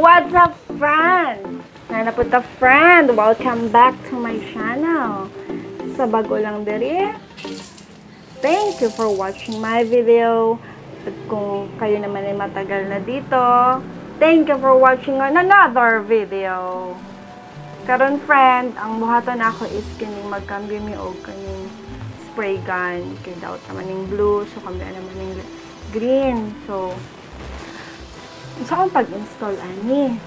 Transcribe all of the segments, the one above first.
What's up, friend? Nana po ta, friend. Welcome back to my channel. Sa bago lang diri. Thank you for watching my video. At kung kayo naman ay matagal na dito, thank you for watching on another video. Karon friend, ang buhaton ako is kining magkambyo mi og kaning spray gun kay daw naman ning blue so kambyo naman ning green. So sa akong pag-install ani,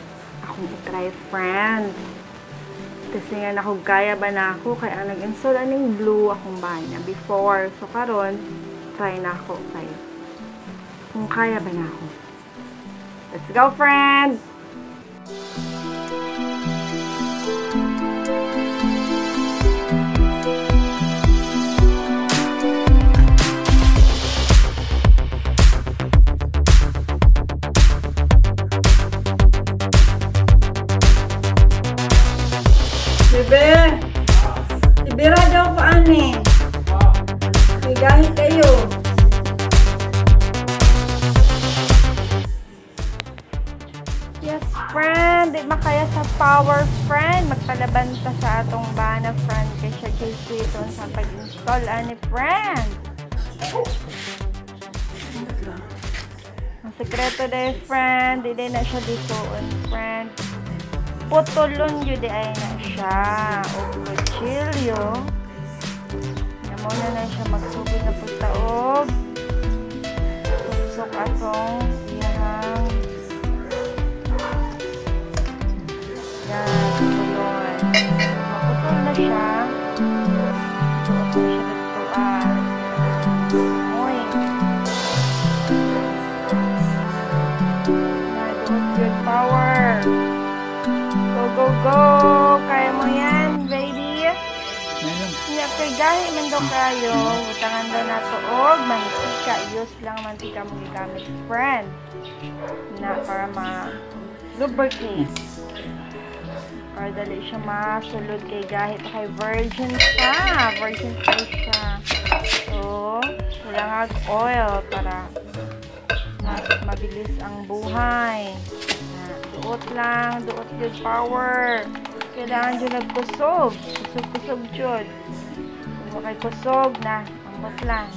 akong i-try friend. Kasi nga ako gaya ba na ako kaya nag-install aning blue akong banya before. So karon try na ako kay kung kaya ba na ako. Let's go friend! Bebe! Ibira daw ko ani. May kayo. Yes, friend. Di makaya sa power, friend. Magpalaban ta sa atong bana, friend. Kay siya kay sa pag-install, ani, friend. Ang sekreto day, friend. Di din na siya ditoon, friend. Putulon yun di ay na siya. O kutsilyo. Na muna na siya magsugod na pagtaog. Tuksok atong iyahang yan, pulon. Maputol na siya. Go! Kaya mo yan, baby. Siya kay gahi man daw kayo. Utangan daw na to og mantika. Use lang mantika mo gigamit, friend. Na para ma lubricate. Para dali siya masulod kay gahi kay virgin pa. Virgin pa siya. So, kailangan oil para mas mabilis ang buhay. Duot lang, duot good power. Kailangan dyan nagkusog. Kusog-kusog dyan. Kung makay kusog na, ambot lang.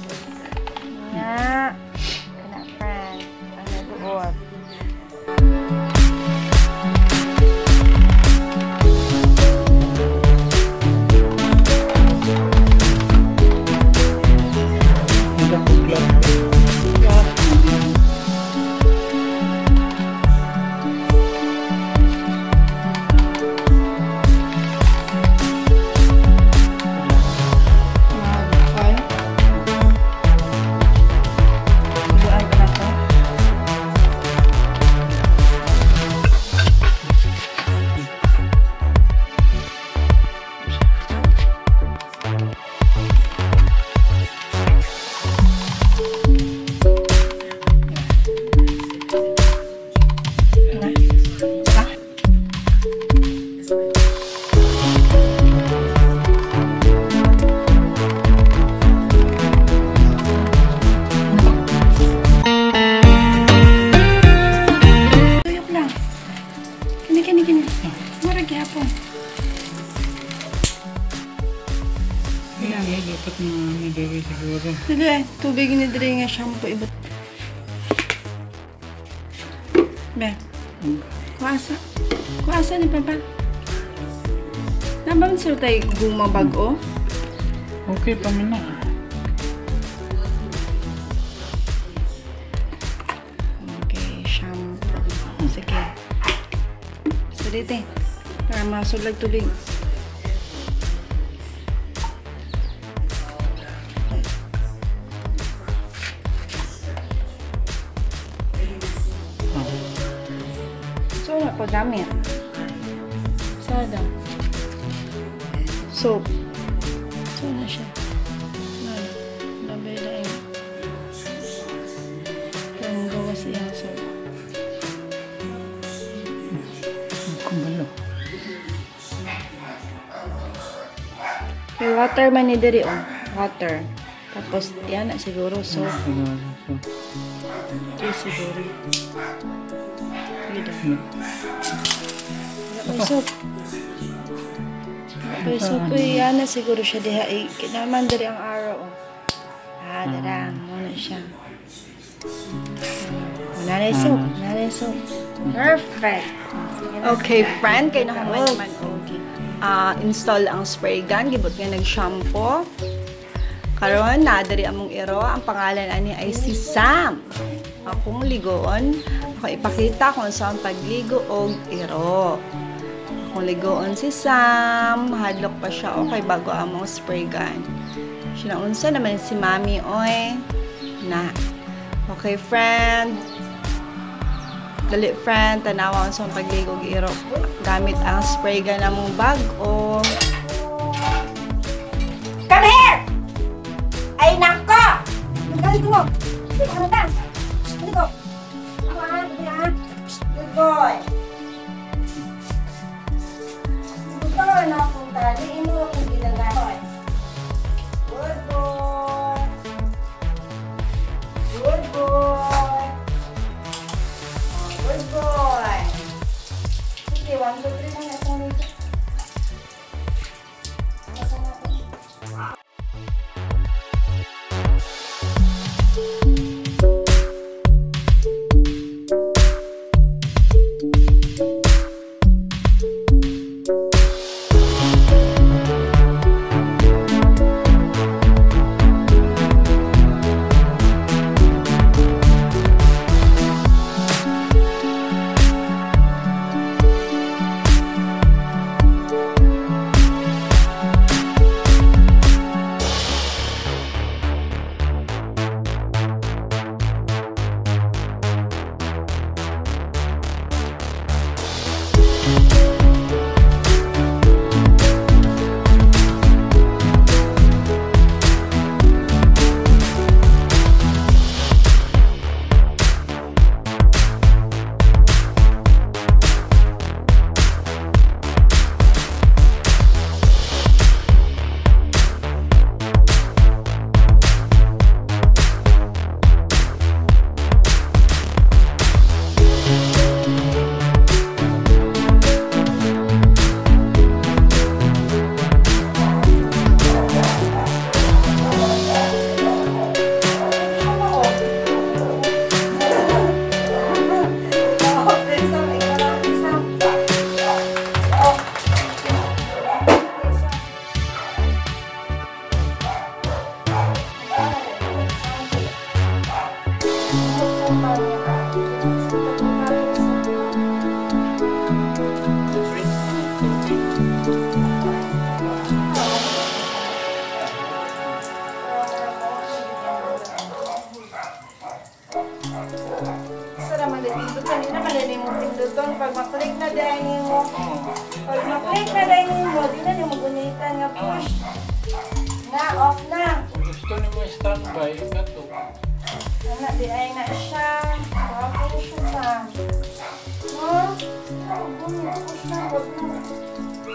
Nga. Diri nga shampoo ibot. Be. Kuasa. Kuasa ni papa. Nabang sir tay guma bago? Okay pa man na. Okay, shampoo. Sige. Eh. Para masulag tubig. So, wala po damit. Sada. Soap. So, na siya. Nan. Labay na. Yung gawa siya. So, Kumbalo. May water man ni diri oh. Water. Tapos, yan na siguro. So, Siguro. So, okay siguro. Gid. Wala may soap. Wala may soap. Uy, yan na siguro siya diha. Eh, kinaman diri ang araw. Oh. Ah, dara. Muna siya. Nanay soap. Nanay. Perfect. Okay, friend. Kaya nakamay naman. Okay. Ah, install ang spray gun. Gibot nga nag-shampoo. Karon na diri among iro ang pangalan ani ay si Sam. Akong ligoon, ako ipakita kung saan pagligo og iro. Akong ligoon si Sam, hadlok pa siya okay bago among spray gun. Siya unsa naman si Mami oy. Na. Okay, friend. Dali friend, tanawa sa pagligo og iro gamit ang spray gun namong bag-o. Come here! Ay, nako! Magalit mo! Hindi ka Good boy. Gusto ko na akong taliin mo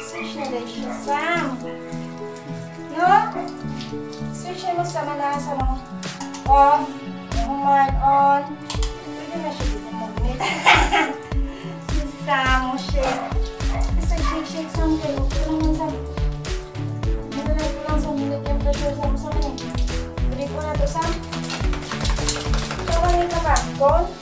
Switch na dahil siya, Sam. Na mo sa manasa mo. Off. Human on. Pwede na siya dito magunitan. si Sam mo siya. Kasi shake, shake, Sam kayo. Okay lang man, Sam. Nalagay ko lang sa minute yung pressure sa Sam eh. Balik ko na to, Sam. Tawanin ka ba? Kon?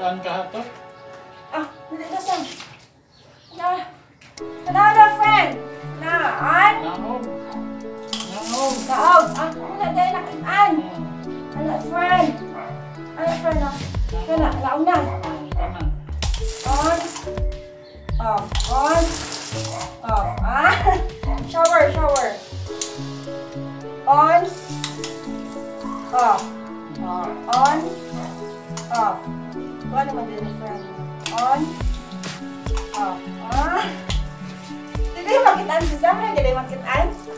Makaan ka ato? Ah, dili na Sam. Na. Kana na friend. Na, an. Nahog. Nahog. Kaog. Ah, wala dahil nakitaan. Ano, friend. Ano, friend, ah. Kana, laong na. On. Off. On. Off. Ah. Shower, shower. On. Off. On. Off. Kung ano man din yung friend. On. Off. Ah. Hindi makitaan si Sam. Hindi makitaan. Kaya, mabalik. Tulad